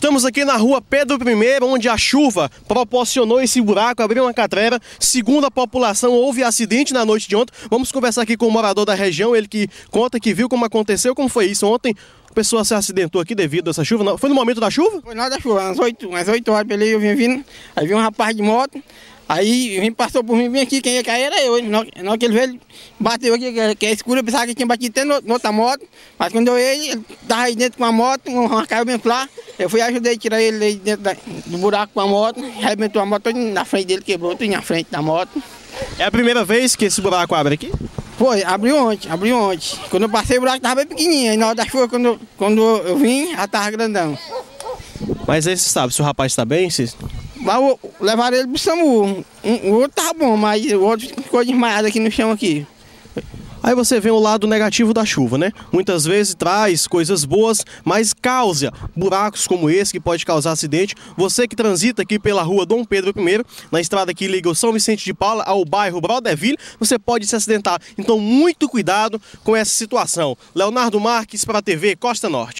Estamos aqui na rua Pedro I, onde a chuva proporcionou esse buraco, abriu uma catrera. Segundo a população, houve acidente na noite de ontem. Vamos conversar aqui com o morador da região, ele que conta que viu como aconteceu, como foi isso ontem. A pessoa se acidentou aqui devido a essa chuva. Foi no momento da chuva? Foi na hora da chuva, às 8, às 8 horas, pelo eu vim vindo, aí vi um rapaz de moto, Aí vim, passou por mim, vim aqui, quem ia cair era eu. Na hora que ele veio, bateu aqui, que é escuro, eu pensava que tinha batido até no, outra moto. Mas quando eu ele, ele estava aí dentro com a moto, caiu bem lá. Eu fui ajudei a tirar ele dentro da, do buraco com a moto, arrebentou a moto toda na frente dele, quebrou tudo na frente da moto. É a primeira vez que esse buraco abre aqui? Foi, abriu ontem, abriu ontem. Quando eu passei o buraco estava bem pequenininho, aí na hora da chuva, quando, quando eu vim, já estava grandão. Mas aí você sabe se o rapaz está bem? Se... Levaram ele pro SAMU. O outro tava bom, mas o outro ficou desmaiado aqui no chão aqui. Aí você vê o lado negativo da chuva, né? Muitas vezes traz coisas boas, mas causa buracos como esse que pode causar acidente. Você que transita aqui pela rua Dom Pedro I, na estrada que liga o São Vicente de Paula ao bairro Broderville, você pode se acidentar. Então, muito cuidado com essa situação. Leonardo Marques para a TV Costa Norte.